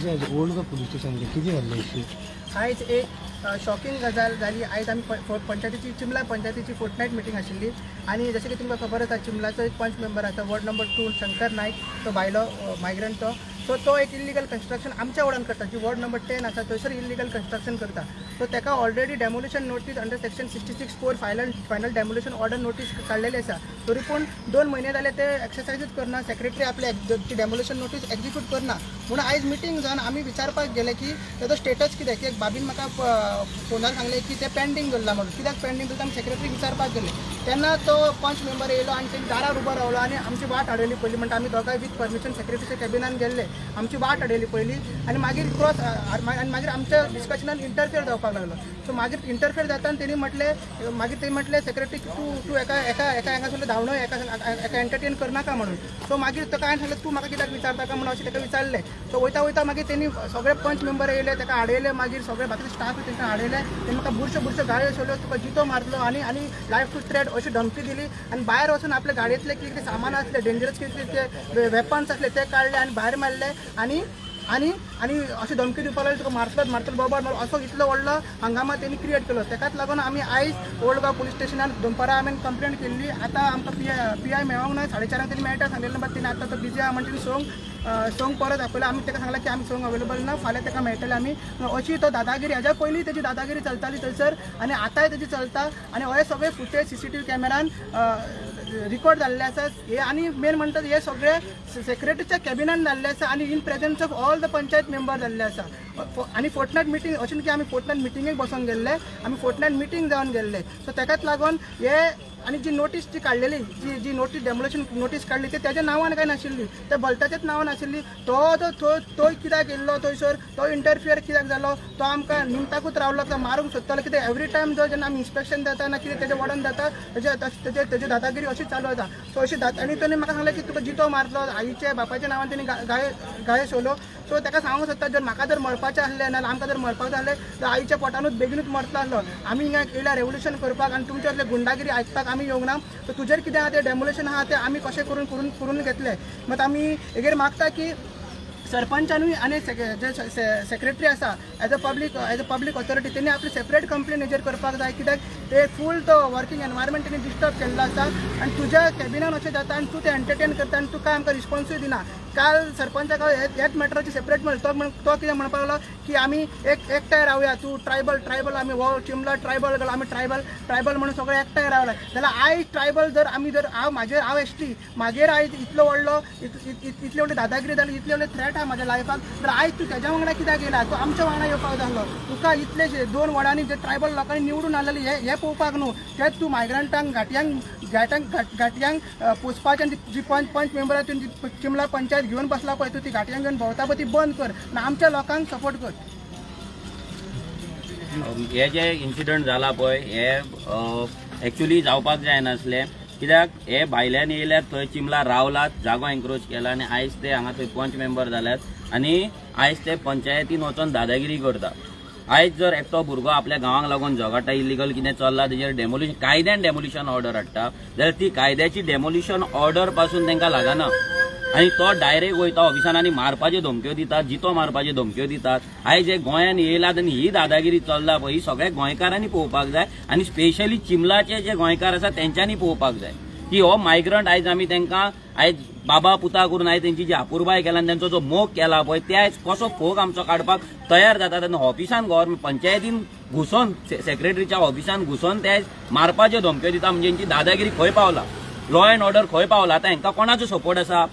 अशें old police police किती कितें इशू आयज एक शॉकिंग गजाल जाली. आयज आमी प- पंचायतीची चिमला पंचायतीची फोर्टनायट मिटींग आशिल्ली. आनी जशें की तुमकां खबर आसा चिमलाचो एक पंच मेंबर आसा ward number two Shankar Nayak तो भायलो मायग्रंट तो. सो तो एक इल्लिगल कन्स्ट्रक्शन आमच्या वडान करता जी वॉर्ड नंबर टेन आसा थंयसर इल्लिगल कन्स्ट्रक्शन करता. सो तेका already demolition notice under section sixty six four final final demolition order notice काढलेली आसा तरी पूण दोन महिने जाले ते एक्सरसायजूच करना सेक्रेटरी आपले ती डेमोलिशन नोटीस एक्झिक्यूट करना. म्हणून आयज मिटींग जावन आमी विचारपाक गेले की ताचो स्टेटस कितें की एक बाबीन म्हाका फोनार सांगले की ते पेंडींग दवरला म्हणून. कित्याक पेंडींग दवरता आमी सेक्रेटरी विचारपाक गेले. तेन्ना तो पंच मेंबर येयलो आनी तेणी दारार उबो रावलो आनी आमची वाट हाडयली पयली म्हणटा आमी दोगांय विथ परमिशन सेक्रेटरीच्या कॅबिनान गेल्ले. आमची वाट अडयली पयली आनी मागीर क्रॉस आनी मागीर आमच्या डिस्कशनान इंटरफेअर जावपाक लागलो. सो मागीर इंटरफेअर जाता तेणी म्हटले मागीर ते म्हटले सेक्रेटरी तूं तूं एका एका एका हांगा सगळें धांवणो एका एका एंटरटेन करनाका म्हणून. सो मागीर ताका हांवें सांगलें तूं म्हाका कित्याक विचारता काय म्हणून अशें ताका विचारलें. सो वयता वयता मागीर तेणी सगळे पंच मेंबर येयले ताका आडयले मागीर सगळे बाकीचे स्टाफ तांकां आडयले तेणी म्हाका बुरश्यो बुरश्यो गाळयो सोल्यो तुका जितो मारलो आनी आनी लायफ टू थ्रेड अशी धमकी दिली. आनी भायर वचून आपल्या गाडयेंतले कितें कितें सामान आसले डेंजरस कितें कितें वेपन्स आसले ते काडले आनी भायर मारले. आनी आनी आनी अशें धमकी दिवपाक लागले तुका मारतत मारतत बाबा मार असो इतलो व्हडलो हंगामा तेणी क्रिएट केलो. तेकाच लागून आमी आयज ओल्ड गांव पुलीस स्टेशनान दनपारां हांवें कंप्लेंट केल्ली आतां आमकां पी आय पी आय मेळोंक ना साडे चारांक तेणी मेळटा सांगलेलें बट तेणी आतां तो बिजी आहा. म्हणजे सोंग सोंग परत आपयलो आमी ताका सांगलें की आमी सोंग अवेलेबल ना फाल्यां ताका मेळटले आमी अशी तो दादागिरी हेज्या पयलीं तेजी दादागिरी चलताली थंयसर आनी आतांय तेजी चलता. आनी हे सगळे footage C C T V कॅमेरान record जाल्ले आसा हे आनी मेन म्हणटात हे सगळे सेक्रेटरीच्या कॅबिनान जाल्ले आसा आनी in presence of all the panchayat member जाल्ले आसा आनी फोर्टनायट मिटींग अशें न्ही की आमी फोर्टनायट मिटींगेक बसोन गेल्ले आमी फोर्टनायट मिटींग जावन गेल्ले सो ताकाच लागून हे आनी जी नोटीस जी काडलेली जी जी नोटीस डेमोलेशन नोटीस काडली ती तेज्या नांवान काय नाशिल्ली ते बल्टाच्याच नांवान आशिल्ली तो जो तो तो कित्याक येयल्लो थंयसर तो इंटरफियर कित्याक जालो तो आमकां निमताकूच रावलो तो मारूंक सोदतालो कितें एवरी टायम जो जेन्ना आमी इन्स्पेक्शन जाता ना कितें तेजें वडन जाता तेजे तेजे तेजे दादागिरी अशी चालू जाता सो अशी दात आनी तेणी म्हाका सांगलें की तुका जितो मारलो आईचे बापाच्या नांवान तेणी गाय गाय सोलो. सो ताका सांगूंक सोदता जर म्हाका जर मरपाचें आसलें ना आमकां जर मरपाक जाय आसलें तर आईच्या पोटानूच बेगीनूच मरतलो आसलो आमी हिंगा येयल्या रेवल्युशन करपाक आनी तुमचे असले गुंडागिरी आयकपाक आमी येवंक ना. तर तुजेर कितें आहा तें डेमोलेशन आहा तें आमी कशें करून करून करून घेतले? मात आमी हेगेर मागता की सरपंचानूय आनी जे सेक्रेटरी आसा as a public as a public authority तेणी आपली सेपरेट कंप्लेन हेजेर करपाक जाय. कित्याक? ते फूल तो वर्कींग एनवायरमेंट तेणी डिस्टर्ब केल्लो आसा आनी तुज्या कॅबिनान अशें जाता आनी तूं तें एंटरटेन करता आनी तुका आमकां रिस्पॉन्सूय दिना. काल सरपंचाक हेच मॅटराची सेपरेट म्हणलो तो म्हण तो कितें म्हणपाक लागलो की आमी एक एकठांय रावया तूं ट्रायबल ट्रायबल आमी हो चिमला ट्रायबल गेलो आमी ट्रायबल ट्रायबल म्हणून सगळे एकठांय रावले जाल्यार आयज ट्रायबल जर आमी जर हांव म्हाजेर हांव एसटी मागेर आयज इतलो व्हडलो इत- इत- इतले व्हडली दादागिरी जाली इतले व्हडले थ्रेट आहा म्हाज्या लायफाक तर आयज तूं तेज्या वांगडा कित्याक येयला तूं आमच्या वांगडा येवपाक जाय तुका इतलेशे दोन वडांनी जे ट्रायबल लोकांनी निवडून हाडलेले हे हे पळोवपाक न्हू तेच तूं मायग्रंटांक घाटयांक घाटांक घाट- घाटयांक पोसपाचें आनी जी पंच पंच मेंबर तुवें जी चिमला पंचायत घेवन बसला पळय तूं ती घाटयांक घेवन भोंवता पळय ती बंद कर आनी आमच्या लोकांक सपोर्ट कर. हे जे इन्सिडंट जाला पळय हे एक्च्युली जावपाक जायनासले कित्याक? हे भायल्यान येयल्यात थंय चिमला रावलात जागो एन्क्रोच केला आनी आयज ते हांगा थंय पंच मेंबर जाल्यात. आनी आयज ते पंचायतीन वचोन दादागिरी करता. आयज जर एकटो भुरगो आपल्या गांवांक लागून झगडटा इलिगल कितें चल्ला तेजेर डेमोलिशन कायद्यान डेमोलिशन ऑर्डर हाडटा जाल्यार ती कायद्याची डेमोलिशन ऑर्डरपासून तांकां लागना. आनी तो डायरेक्ट वयता ऑफिसान आनी मारपाच्यो धमक्यो दितात जितो मारपाच्यो धमक्यो दितात. आयज हे गोंयान येयलात आनी ही दादागिरी चल्ला पळय ही सगळ्या गोंयकारांनी पळोवपाक जाय आनी स्पेशली चिमलाचे जे गोंयकार आसा तेंच्यांनी पळोवपाक जाय. की हो मायग्रंट आयज आमी तांकां आयज बाबा पुता करून आयज तेंची जी आपुरबाय केला आनी तेंचो जो मोग केला पळय त्याच कसो फोग आमचो काडपाक तयार जाता. तेन्ना ऑफिसान गव्हर्मेंट पंचायतीन घुसोन सेक्रेटरीच्या ऑफिसान घुसोन ते मारपाचे मारपाच्यो धमक्यो दिता. म्हणजे दादागिरी खंय पावला? लॉ अँड ऑर्डर खंय पावला? आतां हांकां कोणाचो सपोर्ट आसा?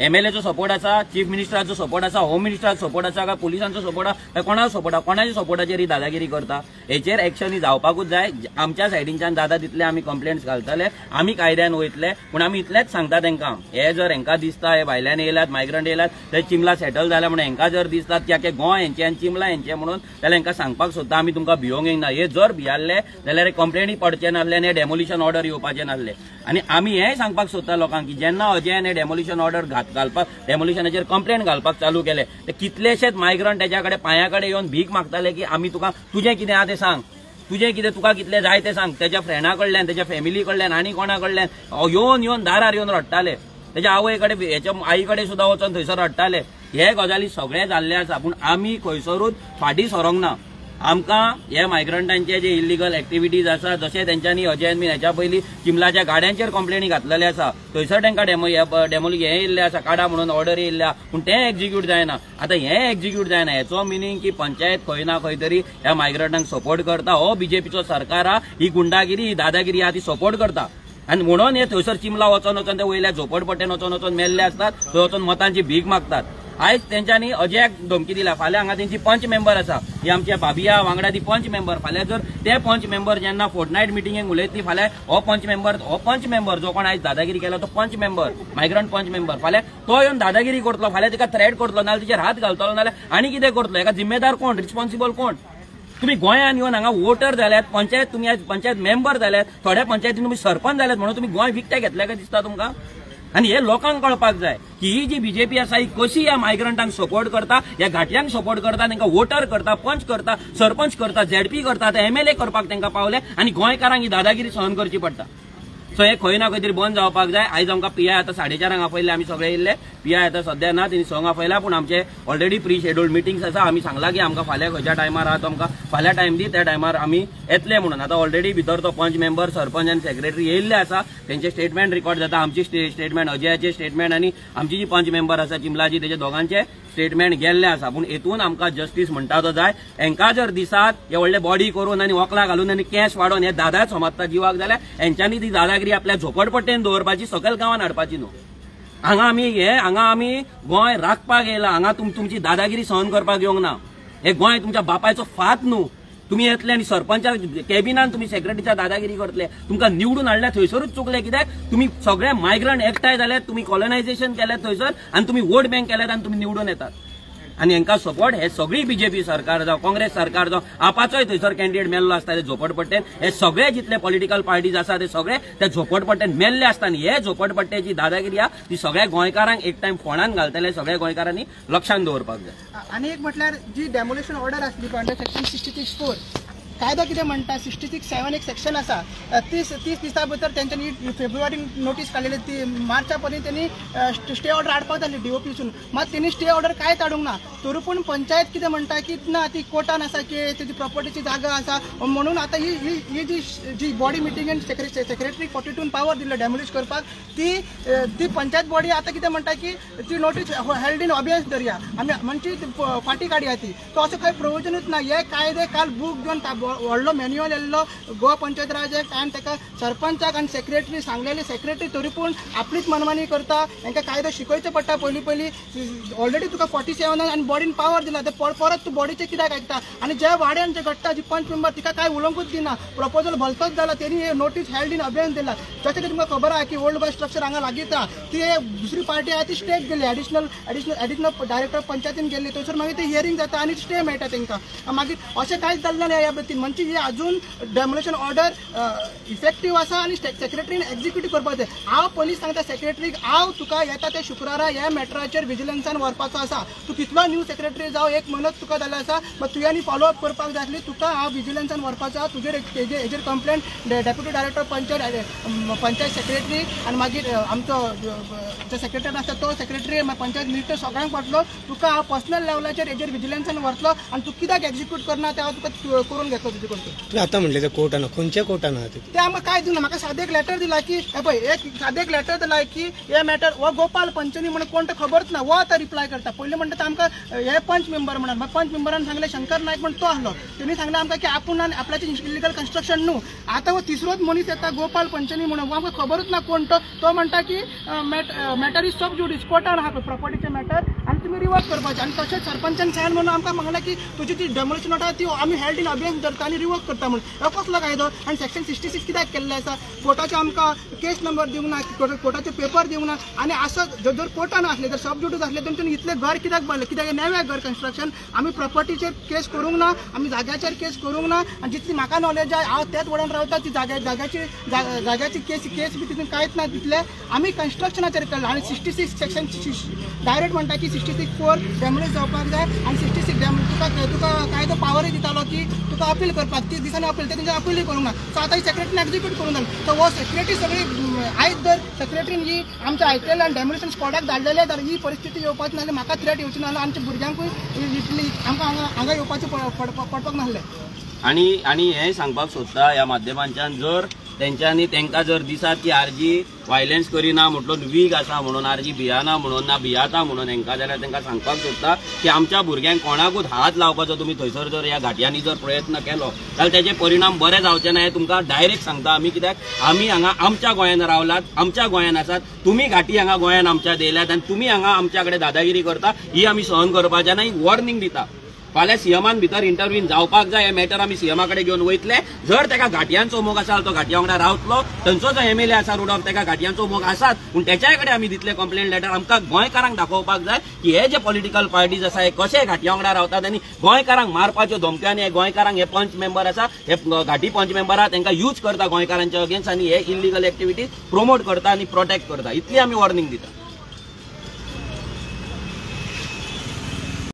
एमएलएचो सपोर्ट आसा चीफ मिनिस्टराचो सपोर्ट आसा होम मिनिस्टराचो सपोर्ट आसा काय पुलिसांचो सपोर्ट आसा काय कोणाचो सपोर्ट आसा कोणाच्या सपोर्टाचेर ही दादागिरी करता. हेचेर एक्शन ही जावपाकूच जाय. आमच्या सायडींच्यान जाता तितले आमी कंप्लेंट्स घालतले. आमी कायद्यान वयतले. पूण आमी इतलेंच सांगता तांकां हे जर हेंकां दिसता हे भायल्यान येयल्यात मायग्रंट येयल्यात थंय चिमला सेटल जाल्या म्हणून हेंकां जर दिसतात की आख्खें गोंय हेंचें आनी चिमला हेंचें म्हणून जाल्यार हेंकां सांगपाक सोदता आमी तुमकां भियोंक येना हे जर भियाल्ले जाल्यार कंप्लेनी पडचे नासले आनी हे डेमोलिशन ऑर्डर येवपाचे नासले. आनी आमी हेंय सांगपाक सोदता लोकांक की जेन्ना अजयान हे डेमोलिशन ऑर्डर घात घालपाक डेमोलिशनाचेर कंप्लेन घालपाक चालू केले. ते कितलेशेच मायग्रंट तेच्या कडेन पांया कडेन येवन भीक मागताले की आमी तुका तुजें कितें आहा तें सांग. तुजें कितें तुका कितलें जाय तें सांग. तेज्या फ्रेंडा कडल्यान तेज्या फॅमिली कडल्यान आनी कोणा कडल्यान येवन येवन दारार येवन रडटाले तेज्या आवय कडेन हेच्या आई कडेन सुद्दां वचोन थंयसर रडटाले हे गजाली सगळे जाल्ले आसा पूण आमी खंयसरूच फाटीं सरोंक ना. आमकां हे मायग्रंटांचे जे इलिगल एक्टिविटीज आसा जशें तेंच्यांनी अजयन बीन हेच्या पयलीं चिमलाच्या गाड्यांचेर कंप्लेनी घातलेले आसा. थंयसर तांकां डेमो डेमोली हे येयल्ले आसा काडा म्हणून ऑर्डर येयल्ल्या पूण तें एक्झिक्यूट जायना. आतां हें एक्झिक्यूट जायना. हेचो मिनींग की पंचायत खंय ना खंय तरी ह्या मायग्रंटांक सपोर्ट करता. हो बीजेपीचो सरकार हा ही गुंडागिरी ही दादागिरी हा ती सपोर्ट करता. आनी म्हणून हे थंयसर चिमला वचोन वचोन ते वयल्या झोपडपट्ट्यान वचोन वचोन मेल्ले असतात थंय वचोन मतांची भीक मागतात. आयज तेंच्यांनी अजयाक धमकी दिला. फाल्यां हांगा तेंची पंच मेंबर आसा. ही आमच्या बाबिया वांगडा ती पंच मेंबर. फाल्यां जर ते पंच मेंबर जेन्ना फोर्टनायट मिटिंगेक उलयतली फाल्यां हो पंच मेंबर हो पंच मेंबर जो कोण आयज दादागिरी केला तो पंच मेंबर मायग्रंट पंच मेंबर. फाल्यां तो येवन दादागिरी करतलो फाल्यां तिका थ्रेट करतलो नाल्यार तिचेर हात घालतलो नाल्यार आनी कितें करतलो? हेका जिम्मेदार कोण? रिस्पॉन्सिबल कोण? तुम्ही गोंयांत येवन हांगा वोटर जाल्यात पंचायत तुम्ही आज पंचायत मेंबर जाल्यात थोड्या पंचायतीन तुम्ही सरपंच जाल्यात म्हणून तुम्ही गोंय विकते घेतले काय दिसता तुमकां? आनी हे लोकांक कळपाक जाय की ही जी बीजेपी आसा ही कशी ह्या मायग्रंटांक सपोर्ट करता ह्या घाटयांक सपोर्ट करता तांकां वोटर करता पंच करता सरपंच करता झेडपी करता ते एमएलए करपाक तांकां पावले आनी गोंयकारांक ही दादागिरी सहन करची पडटा. सो हे खंय ना खंय तरी बंद जावपाक जाय. आयज आमकां पिया आतां साडे साडेचारांक आपयले आमी सगळे येयल्ले पिया आतां सध्या ना तेणी संग आपयला पूण आमचे ऑलरेडी प्री शेड्यूल्ड मिटिंग्स आसा. आमी सांगला की आमकां फाल्यां खंयच्या टायमार आहा तो आमकां फाल्यां टायम दी त्या टायमार आमी येतले म्हणून. आतां ऑलरेडी भितर तो पंच मेंबर सरपंच आनी सेक्रेटरी येयल्ले आसा. तेंचे स्टेटमेंट रिकॉर्ड जाता. आमची स्टेटमेंट अजयाचे स्टेटमेंट आनी आमची जी पंच मेंबर आसा चिमलाजी तेजे दोगांचे स्टेटमेंट गेल्ले आसा. पूण हेतून आमकां जस्टीस म्हणटा तो जाय. हेंका जर दिसात हे व्हडले बॉडी करून आनी वकला घालून आनी केस वाडोवन हे दादाच समजता जिवाक जाल्यार हेंच्यांनी ती दादागिरी आपल्या झोपडपट्टेन दवरपाची सकयल गांवांत हाडपाची न्हू. हांगा आमी हे हांगा आमी गोंय राखपाक येयला. हांगा तुम तुमची दादागिरी सहन करपाक येवंक ना. हे गोंय तुमच्या बापायचो फात न्हू. तुम्ही येतले आनी सरपंचा कॅबिनान तुम्ही सेक्रेटरीच्या दादागिरी करतले. तुमकां निवडून हाडल्या थंयसरूच चुकले कित्याक? तुम्ही सगळे मायग्रंट एकठांय जाल्यात तुम्ही कॉलनायझेशन केल्यात थंयसर आनी तुम्ही वोट बँक केल्यात आनी तुम्ही निवडून येतात. आनी हांकां सपोर्ट हे सगळी बीजेपी सरकार जावं काँग्रेस सरकार जावं आपाचोय थंयसर कॅन्डिडेट मेल्लो आसता ते झोपडपट्टेन. हे सगळे जितले पॉलिटिकल पार्टीज आसा ते सगळे ते झोपडपट्टेन मेल्ले आसता. आनी हे झोपडपट्ट्याची दादागिरी आहा ती सगळ्या गोंयकारांक एक टायम फोंडान घालतले सगळ्या गोंयकारांनी लक्षांत दवरपाक जाय. आणि एक म्हटल्यार जी डेमोलेशन ऑर्डर आसली पळय under section sixty six four कायदो कितें म्हणटा सिक्स्टी सिक्स सेवन एक सेक्शन आसा तीस तीस दिसा भितर तेंच्यांनी फेब्रुवारी नोटीस काडलेली ती मार्चा पर्यंत त्यांनी स्टे ऑर्डर हाडपाक जाली डीओपीसून मात तेणी स्टे ऑर्डर कांयच हाडूंक ना? तरी पूण पंचायत कितें म्हणटा की ना ती कोर्टान आसा की तेजी प्रॉपर्टीची जागा आसा म्हणून आतां ही ही ही जी जी बॉडी मिटिंगेन सेक्रेटरी सेक्रेटरी फोर्टी टून पावर दिल्लो डॅमेज करपाक ती ती पंचायत बॉडी आतां कितें म्हणटा की ती नोटीस हेल्ड इन ऑबियन्स धरया आमी म्हणजे फाटी काडया ती. तो असो काही प्रयोजनूच ना हे कायदे काल बूक घेवन व्हडलो मॅन्युअल येल्लो गोवा पंचायत राज एक्ट आनी ताका सरपंचाक आनी सेक्रेटरी सांगलेले सेक्रेटरी तरी पूण आपलीच मनमानी करता तांकां कायदो शिकयचो पडटा पयलीं पयलीं ऑलरेडी तुका फोर्टी सेवनान आनी बॉडीन पावर दिला ते परत तूं बॉडीचे कित्याक आयकता आनी ज्या वाड्यान जे घडटा जी पंच मेंबर तिका कांय उलोवंकूच दिना? प्रपोजल भलतोच जाला तेणी हे नोटीस हेल्ड इन अभियान दिला. जशें की तुमकां खबर आहा की ओल्ड बस स्ट्रक्चर हांगा लागीत. आहा ती दुसरी पार्टी आहा ती स्टेक गेली. एडिशनल एडिशनल एडिशनल डायरेक्टर पंचायतीन गेल्ली थंयसर मागीर ते हियरिंग जाता आनी स्टे मेळटा तेंकां मागीर अशें कांयच जाल्लें ना ह्या म्हणजे ही अजून डेमोलेशन ऑर्डर इफेक्टीव आसा आनी सेक्रेटरीन एक्झिक्युटीव करपाक जाय हांव पोलीस सांगता सेक्रेटरीक हांव तुका येता ते शुक्रारा ह्या मॅटराचेर विजिलन्सान व्हरपाचो आसा तूं कितलो न्यू सेक्रेटरी जावं एक म्हणत तुका जाल्लो आसा बट तुवेंनी फॉलोअप करपाक जाय आसली तुका हांव विजिलन्सान व्हरपाचो आहा तुजेर हेजेर हेजेर complaint deputy director panchayat panchayat secretary आनी मागीर आमचो जो सेक्रेटरी आसता तो सेक्रेटरी पंचायत मिनिस्टर सगळ्यांक पावतलो तुका हांव पर्सनल लेवलाचेर हेजेर विजिलन्सान व्हरतलो आनी तूं कित्याक एक्झिक्यूट करना तें हांव तुका करून घेतलो तुजे कडसून आता म्हटले ते कोर्टान आहा ते? ते आमकां काय दिना म्हाका सादें एक लेटर दिला की हे पळय एक सादें एक लेटर दिला की हे मॅटर हो गोपाल पंचनी म्हणून कोण खबरच ना वो आतां रिप्लाय करता. पयलीं म्हणटा आमकां हे पंच मेंबर म्हणून. मग पंच मेंबरान सांगले शंकर नायक म्हणून तो आसलो तेणी सांगले आमकां की आपूण आपल्याचें इलिगल कन्स्ट्रक्शन न्हू आतां हो तिसरोच मनीस येता गोपाल पंचनी म्हणून. वो आमकां खबरच ना कोण तो तो म्हणटा की मॅटर इज सब जुडीस कोर्टान आहा प्रॉपर्टीचे मॅटर आनी तुमी रिवर्स करपाचे आनी तशेंच सरपंचान सायन म्हणून आमकां सांगलें की तुजी जी डेमोलेशन आहा ती आमी हेल्ड इन अभियान धरता आनी रिवर्क करता म्हणून. हो कसलो कायदो आनी सेक्शन सिक्स्टी सिक्स कित्याक केल्लें आसा कोर्टाचे आमकां केस नंबर दिवंक ना कोर्टाचे पेपर दिवंक ना. आनी असं जर जर कोर्टान असले जर सब ड्युटीज असले तेंच्यानी इतले घर कित्याक बांदलें कित्याक हे नवे घर कन्स्ट्रक्शन आमी प्रॉपर्टीचेर केस करूंक ना आमी जाग्याचेर केस करूंक ना. आनी जितली म्हाका नॉलेज आहे हांव त्याच वडान रावता ती जाग्या जाग्याची जाग्याची केस केस बी तितून कांयच ना तितले आमी कन्स्ट्रक्शनाचेर केल्लो आनी सिक्स्टी सिक्स सेक्शन डायरेक्ट म्हणटा की सिक्स्टी सिक्स फोर डॅमेज जावपाक जाय आनी सिक्स्टी सिक्स डॅम तुका तुका कायदो पावरय दितालो की तुका अपील करपाक. तीस दिसांनी अपील ते तेंच्या अपीलूय करूंक ना. सो आतां सेक्रेटरीन एक्झिक्यूट करूंक जाय तर हो सेक्रेटरी सगळी आयज जर सेक्रेटरीन ही आमच्या आयपीएल आनी डॅमोलेशन स्कॉडाक धाडलेले तर ही परिस्थिती येवपाची नासली म्हाका थ्रेट येवची नासलो आमच्या भुरग्यांकूय इतली आमकां हांगा हांगा येवपाचें पडपाक नासलें. आनी आनी हें सांगपाक सोदता ह्या माध्यमांच्यान जर तेंच्यांनी तेंकां जर दिसात की आरजी वायलन्स करिना म्हटलं वीक आसा म्हणून आरजी भियाना म्हणून ना भियाता म्हणून हेंकां जाल्यार तेंकां सांगपाक सोदता की आमच्या भुरग्यांक कोणाकूच हात लावपाचो तुमी थंयसर जर ह्या घाटयांनी जर प्रयत्न केलो जाल्यार तेजे परिणाम बरे जावचे ना हें तुमकां डायरेक्ट सांगता आमी कित्याक? आमी हांगा आमच्या गोंयान रावलात आमच्या गोंयान आसात तुमी घाटी हांगा गोंयांत आमच्या देयल्यात आनी तुमी हांगा आमच्या कडेन दादागिरी करता ही आमी सहन करपाचें ना ही वॉर्निंग दिता. फाल्यां सीएमान भितर इंटरव्यून जावपाक जाय हे मॅटर आमी सीएमा कडेन घेवन वयतले जर तेका घाटयांचो मोग आसा तो घाटया वांगडा रावतलो. थंयचो जो एम एल ए आसा रुडॉफ तेका घाटयांचो मोग आसात पूण तेच्याय कडेन आमी दितले कंप्लेन लेटर आमकां गोंयकारांक दाखोवपाक जाय की हे जे पॉलिटिकल पार्टीज आसा हे कशे घाटया वांगडा रावतात आनी गोंयकारांक मारपाच्यो धमक्यांनी हे गोंयकारांक हे पंच मेंबर आसा हे घाटी पंच मेंबर आहा तांकां यूज करता गोंयकारांच्या अगेन्स्ट आनी हे इलिगल एक्टिविटीज प्रोमोट करता आनी प्रोटेक्ट करता. इतली आमी वॉर्निंग दिता.